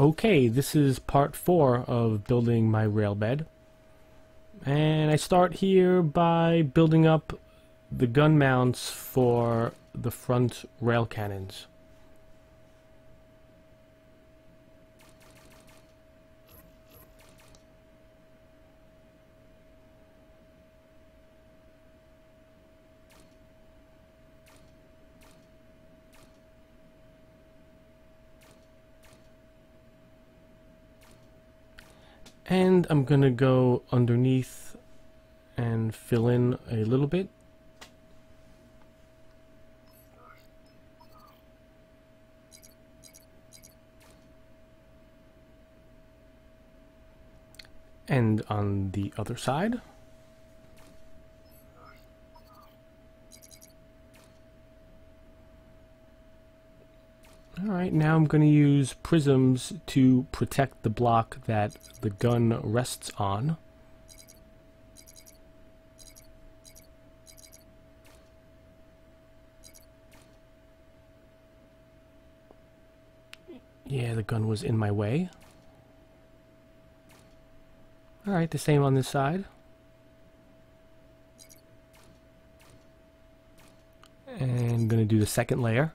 Okay, this is part four of building my rail bed. And I start here by building up the gun mounts for the front rail cannons. And I'm going to go underneath and fill in a little bit. And on the other side. Alright, now I'm going to use prisms to protect the block that the gun rests on. Yeah, the gun was in my way. Alright, the same on this side. And I'm going to do the second layer.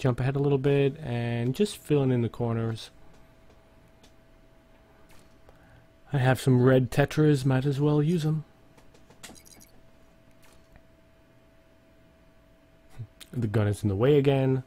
Jump ahead a little bit and just filling in the corners. I have some red tetras, might as well use them. The gun is in the way again.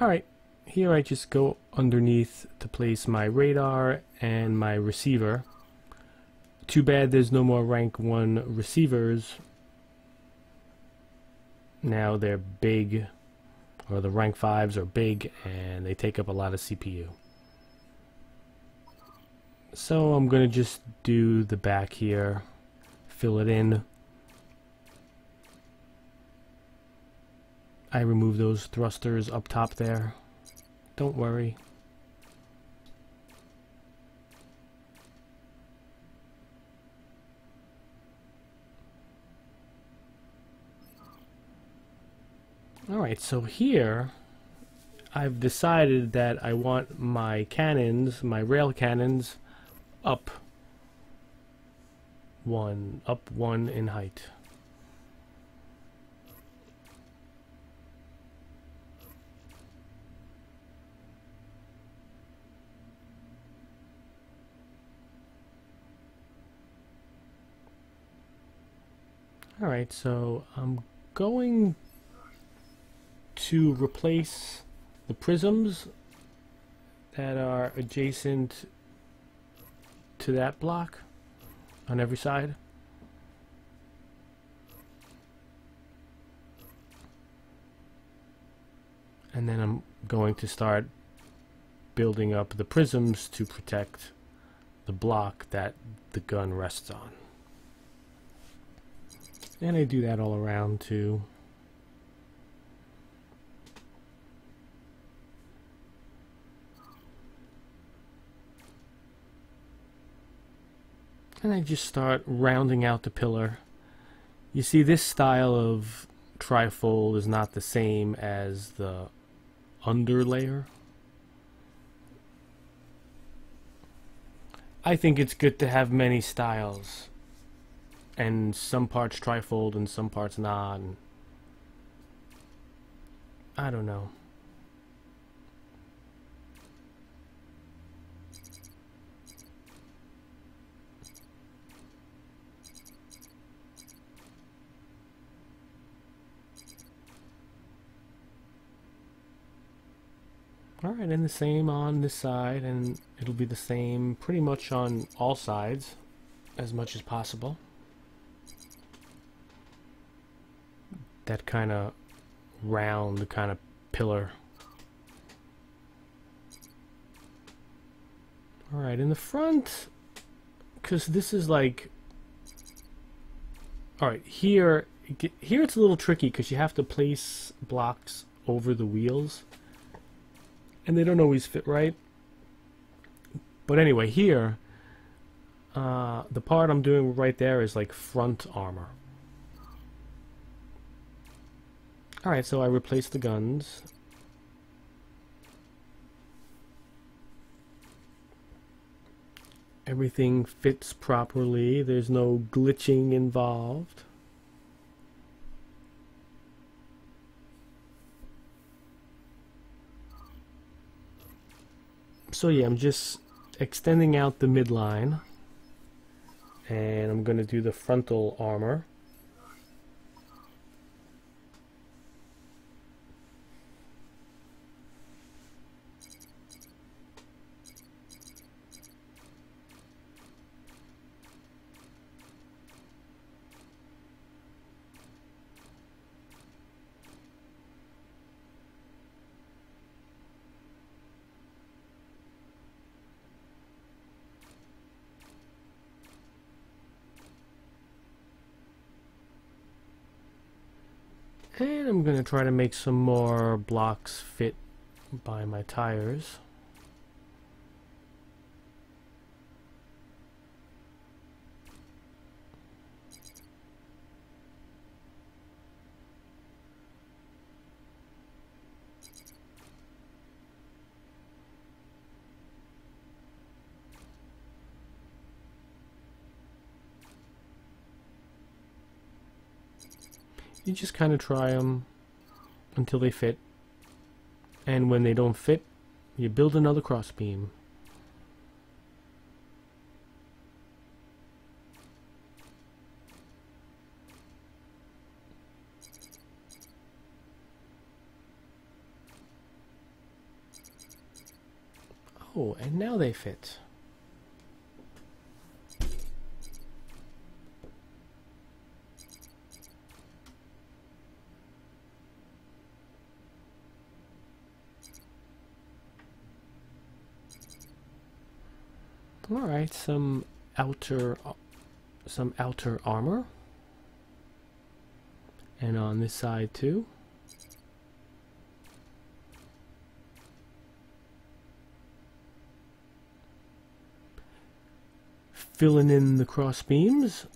Alright, here I just go underneath to place my radar and my receiver. Too bad there's no more rank 1 receivers. Now they're big, or the rank 5s are big, and they take up a lot of CPU. So I'm going to just do the back here, fill it in. I remove those thrusters up top there. Don't worry. Alright, so here I've decided that I want my cannons, my rail cannons, up one, up one in height. Alright, so I'm going to replace the prisms that are adjacent to that block on every side. And then I'm going to start building up the prisms to protect the block that the gun rests on. And I do that all around too. And I just start rounding out the pillar. You see this style of trifold is not the same as the underlayer. I think it's good to have many styles and some parts trifold and some parts not. And I don't know. Alright, and the same on this side, and it'll be the same pretty much on all sides, as much as possible. That kind of round kind of pillar. Alright, in the front, because this is like... Alright, here, here it's a little tricky because you have to place blocks over the wheels. And they don't always fit right. But anyway, here, uh, the part I'm doing right there is like front armor. Alright, so I replaced the guns. Everything fits properly. There's no glitching involved. So yeah, I'm just extending out the midline. And I'm going to do the frontal armor. And I'm going to try to make some more blocks fit by my tires. You just kind of try them until they fit. And when they don't fit, you build another crossbeam. Oh, and now they fit. All right, some outer uh, some outer armor. And on this side too. Filling in the cross beams.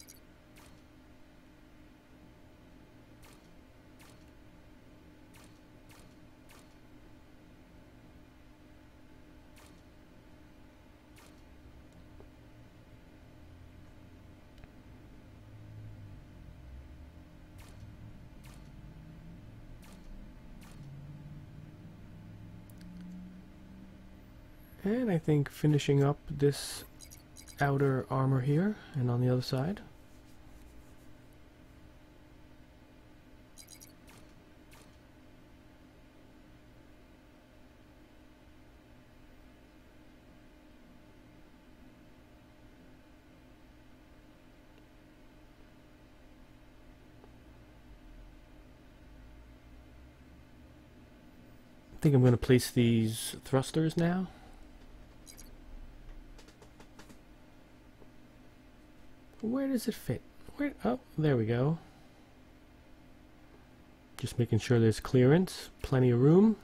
And I think finishing up this outer armor here and on the other side. I think I'm going to place these thrusters now. Where does it fit? Where? Oh, there we go. Just making sure there's clearance, plenty of room.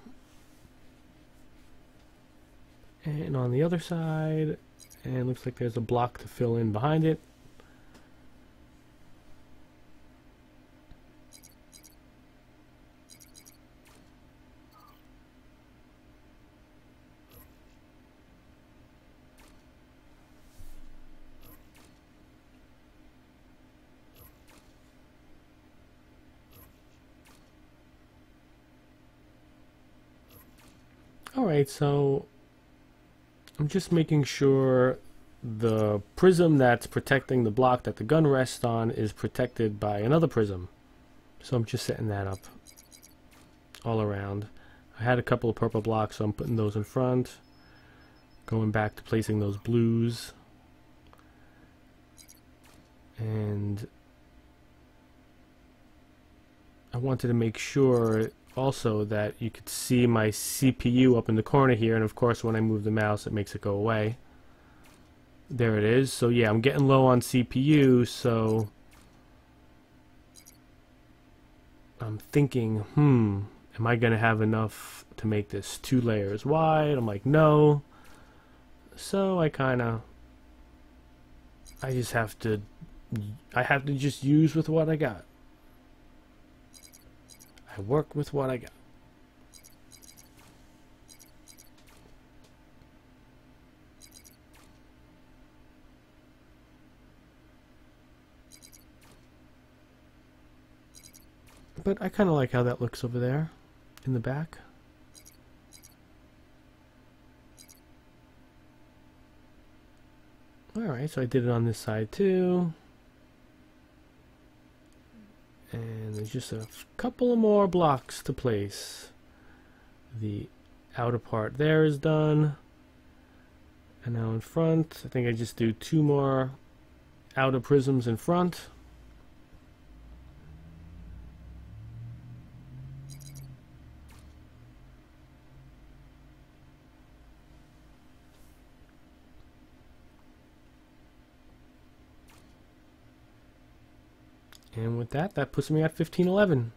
And on the other side, and looks like there's a block to fill in behind it. Alright, so I'm just making sure the prism that's protecting the block that the gun rests on is protected by another prism. So I'm just setting that up all around. I had a couple of purple blocks, so I'm putting those in front. Going back to placing those blues. And I wanted to make sure also that you could see my CPU up in the corner here and of course when I move the mouse it makes it go away There it is. So yeah, I'm getting low on CPU, so I'm thinking, hmm, am I going to have enough to make this two layers wide? I'm like, no. So I kind of, I just have to, I have to just use with what I got. I work with what I got. But I kind of like how that looks over there in the back. Alright, so I did it on this side too. And just a couple more blocks to place. The outer part there is done. And now in front, I think I just do two more outer prisms in front. And with that, that puts me at 1511.